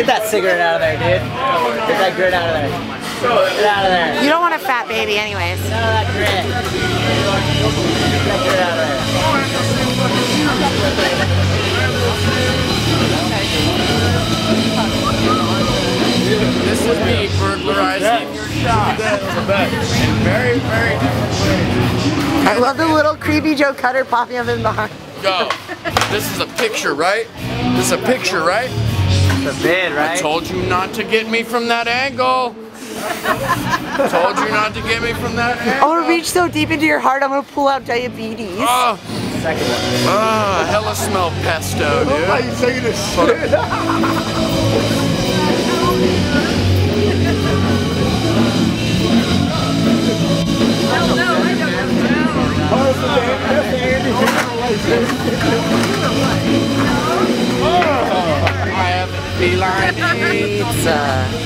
Get that cigarette out of there, dude. Get that grit out of there. Get out of there. You don't want a fat baby anyways. Get out of that grit. Get that grit out of there. This is me burglarizing your shop. And very, very I love the little creepy Joe Cutter popping up in behind. go. This is a picture, right? This is a picture, right? It's a bid, I told you not to get me from that angle. told you not to get me from that angle. I'm gonna reach so deep into your heart, I'm gonna pull out diabetes. Oh, Second one. oh, hella smell pesto, Why dude. you taking a shit? I oh, have Pizza.